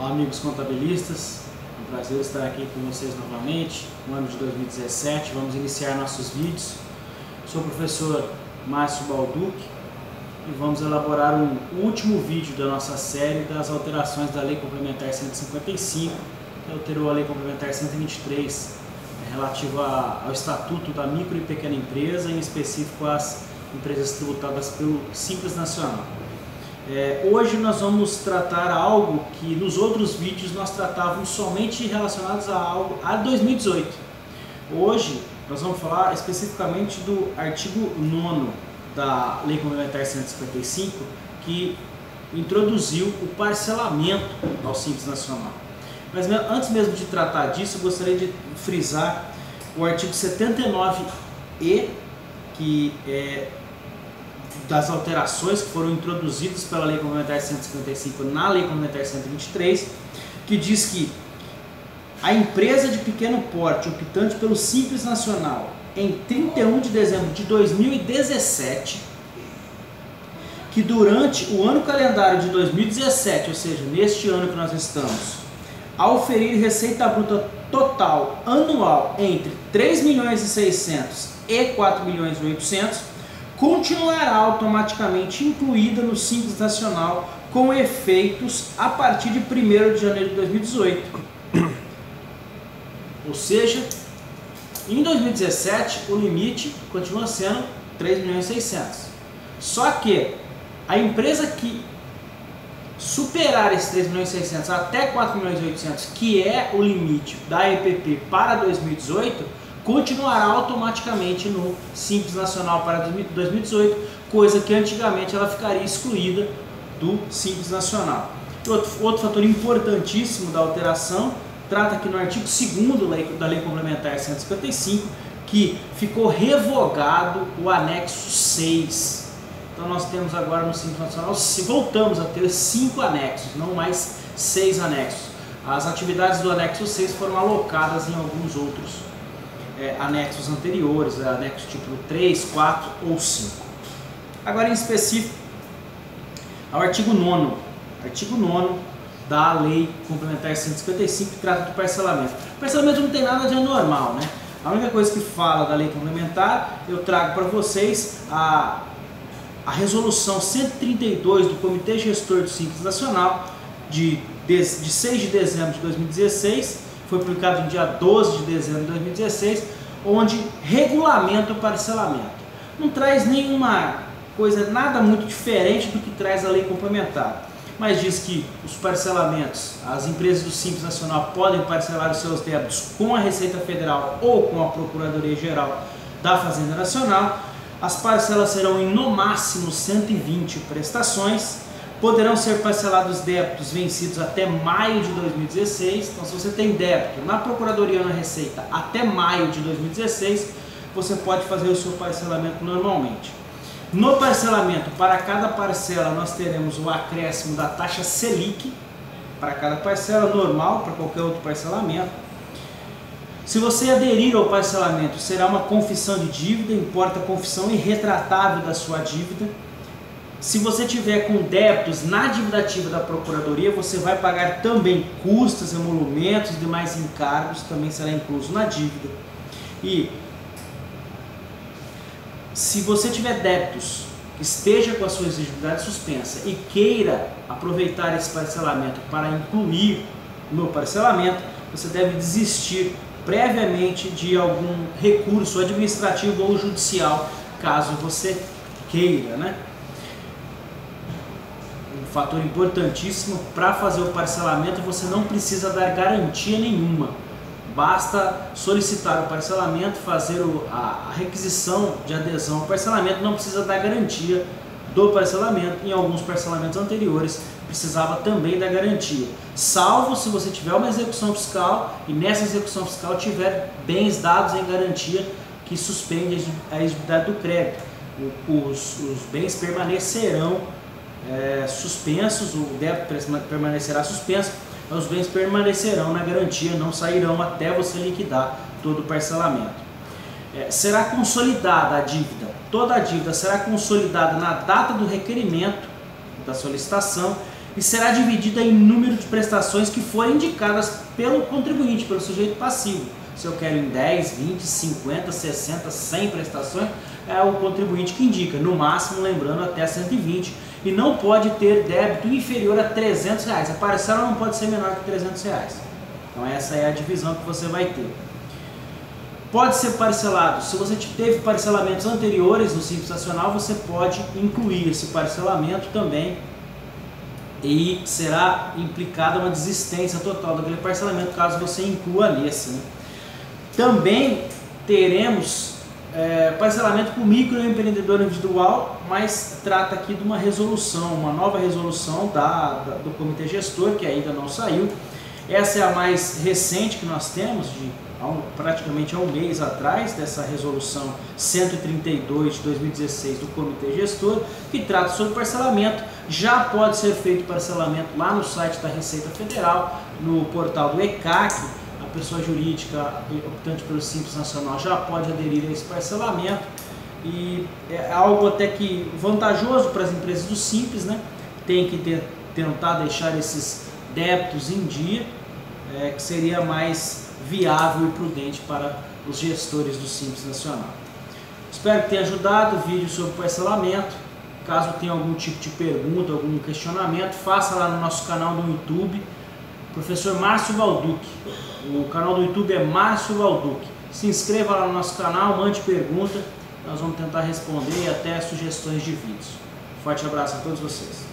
Olá, amigos contabilistas. É um prazer estar aqui com vocês novamente no ano de 2017. Vamos iniciar nossos vídeos. Sou o professor Márcio Balduque e vamos elaborar um último vídeo da nossa série das alterações da Lei Complementar 155, que alterou a Lei Complementar 123, relativa ao Estatuto da Micro e Pequena Empresa, em específico as empresas tributadas pelo Simples Nacional. É, hoje nós vamos tratar algo que nos outros vídeos nós tratávamos somente relacionados a algo a 2018. Hoje nós vamos falar especificamente do artigo 9 da Lei Complementar 155, que introduziu o parcelamento ao Simples Nacional. Mas antes mesmo de tratar disso, eu gostaria de frisar o artigo 79E, que é das alterações que foram introduzidas pela Lei Complementar 155 na Lei Complementar 123, que diz que a empresa de pequeno porte optante pelo Simples Nacional em 31 de dezembro de 2017, que durante o ano calendário de 2017, ou seja, neste ano que nós estamos, a oferir receita bruta total anual entre 3 milhões e 600 e 4 milhões e 800, continuará automaticamente incluída no Simples Nacional com efeitos a partir de 1 de janeiro de 2018. Ou seja, em 2017 o limite continua sendo 3 milhões e 600. Só que a empresa que superar esses 3 milhões e 600 até 4 milhões e 800, que é o limite da EPP para 2018, continuará automaticamente no Simples Nacional para 2018, coisa que antigamente ela ficaria excluída do Simples Nacional. Outro, outro fator importantíssimo da alteração trata aqui no artigo 2 da Lei Complementar 155, que ficou revogado o anexo 6. Então nós temos agora no Simples Nacional, voltamos a ter cinco anexos, não mais seis anexos. As atividades do anexo 6 foram alocadas em alguns outros é, anexos anteriores, é, anexo tipo 3, 4 ou 5. Agora em específico, ao artigo 9 artigo 9 da Lei Complementar 155 que trata do parcelamento. O parcelamento não tem nada de anormal, né? A única coisa que fala da lei complementar, eu trago para vocês a, a resolução 132 do Comitê Gestor do Simples Nacional de, de, de 6 de dezembro de 2016, foi publicado no dia 12 de dezembro de 2016, onde regulamenta o parcelamento. Não traz nenhuma coisa, nada muito diferente do que traz a lei complementar, mas diz que os parcelamentos, as empresas do Simples Nacional podem parcelar os seus débitos com a Receita Federal ou com a Procuradoria Geral da Fazenda Nacional. As parcelas serão em no máximo 120 prestações poderão ser parcelados débitos vencidos até maio de 2016. Então, se você tem débito na Procuradoria ou na Receita até maio de 2016, você pode fazer o seu parcelamento normalmente. No parcelamento, para cada parcela, nós teremos o acréscimo da taxa Selic, para cada parcela normal, para qualquer outro parcelamento. Se você aderir ao parcelamento, será uma confissão de dívida, importa confissão irretratável da sua dívida se você tiver com débitos na dívida ativa da Procuradoria, você vai pagar também custas, emolumentos e demais encargos, também será incluso na dívida. E se você tiver débitos, esteja com a sua exigibilidade suspensa e queira aproveitar esse parcelamento para incluir no parcelamento, você deve desistir previamente de algum recurso administrativo ou judicial, caso você queira, né? Fator importantíssimo para fazer o parcelamento você não precisa dar garantia nenhuma. Basta solicitar o parcelamento, fazer a requisição de adesão ao parcelamento, não precisa dar garantia do parcelamento. Em alguns parcelamentos anteriores precisava também da garantia, salvo se você tiver uma execução fiscal e nessa execução fiscal tiver bens dados em garantia que suspende a exigibilidade do crédito. Os, os bens permanecerão é, suspensos, o débito permanecerá suspenso, os bens permanecerão na garantia, não sairão até você liquidar todo o parcelamento. É, será consolidada a dívida, toda a dívida será consolidada na data do requerimento da solicitação e será dividida em número de prestações que forem indicadas pelo contribuinte, pelo sujeito passivo. Se eu quero em 10, 20, 50, 60, 100 prestações, é o contribuinte que indica, no máximo, lembrando, até 120, e não pode ter débito inferior a 300 reais. A parcela não pode ser menor que 300 reais. Então essa é a divisão que você vai ter. Pode ser parcelado, se você teve parcelamentos anteriores no Simples Nacional, você pode incluir esse parcelamento também e será implicada uma desistência total daquele parcelamento caso você inclua nesse. Né? Também teremos é, parcelamento para o microempreendedor individual, mas trata aqui de uma resolução, uma nova resolução da, da, do comitê gestor, que ainda não saiu. Essa é a mais recente que nós temos, de há um, praticamente há um mês atrás, dessa resolução 132 de 2016 do comitê gestor, que trata sobre parcelamento. Já pode ser feito parcelamento lá no site da Receita Federal, no portal do ECAC, pessoa jurídica optante pelo Simples Nacional já pode aderir a esse parcelamento e é algo até que vantajoso para as empresas do Simples, né? Tem que ter, tentar deixar esses débitos em dia, é, que seria mais viável e prudente para os gestores do Simples Nacional. Espero que tenha ajudado o vídeo sobre parcelamento. Caso tenha algum tipo de pergunta, algum questionamento, faça lá no nosso canal no YouTube, professor Márcio Valduc. O canal do YouTube é Márcio Valduc. Se inscreva lá no nosso canal, mande pergunta, nós vamos tentar responder e até sugestões de vídeos. Forte abraço a todos vocês.